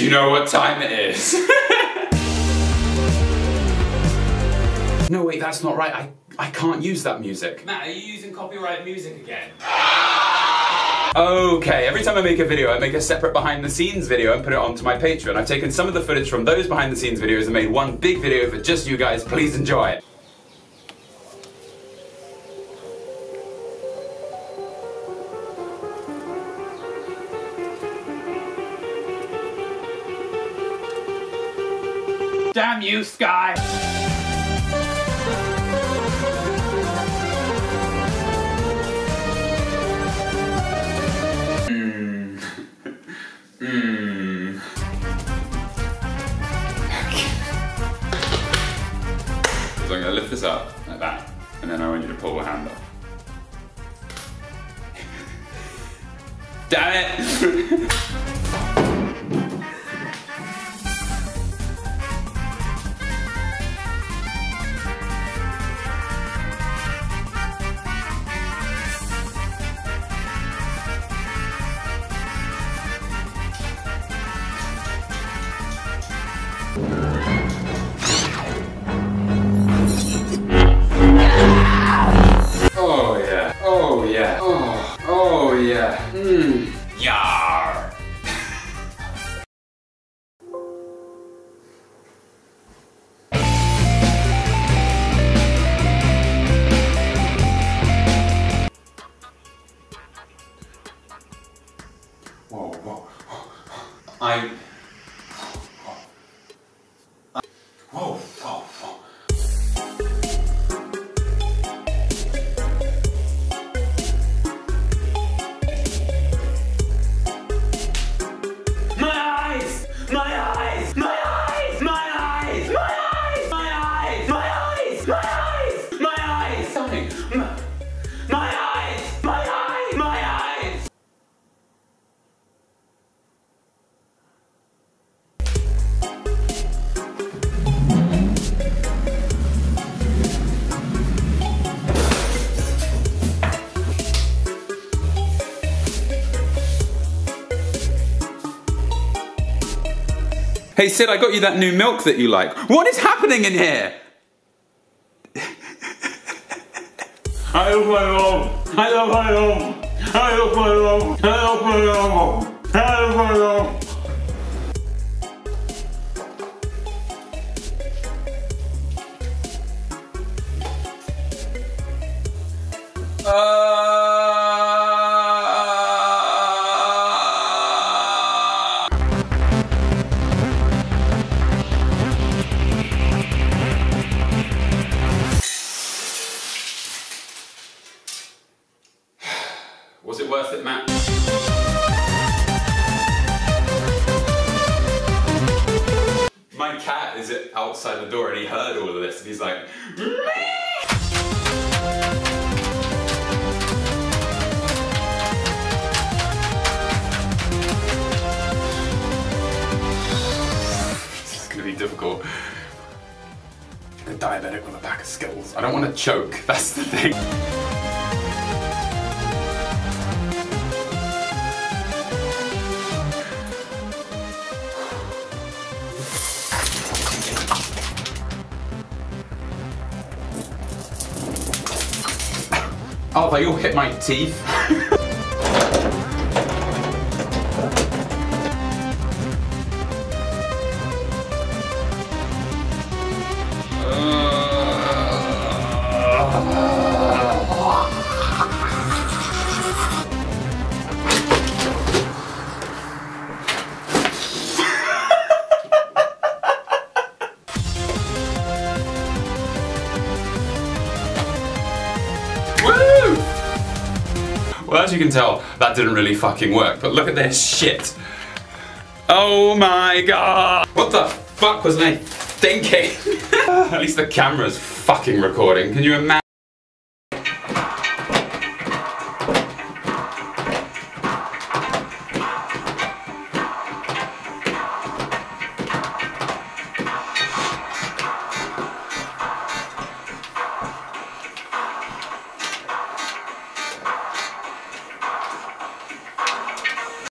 Do you know what time it is? no, wait, that's not right. I, I can't use that music. Matt, are you using copyright music again? Okay, every time I make a video, I make a separate behind the scenes video and put it onto my Patreon. I've taken some of the footage from those behind the scenes videos and made one big video for just you guys. Please enjoy it. Damn you, Sky! Mmm. So I'm to lift this up like that, and then I want you to pull the hand off. Damn it! Oh yeah. Oh yeah. Oh, oh yeah. Mmm. Yar. Whoa, whoa. I. Hey Sid, I got you that new milk that you like. What is happening in here? I love my mom. I love my mom. I love my mom. I love my mom. I love my mom. Uh... Was it worth it, Matt? My cat is outside the door and he heard all of this and he's like, This is gonna be difficult. A diabetic with a pack of skills. I don't want to choke, that's the thing. Oh, they all hit my teeth. Well, as you can tell, that didn't really fucking work, but look at this shit. Oh my god! What the fuck was I thinking? at least the camera's fucking recording. Can you imagine?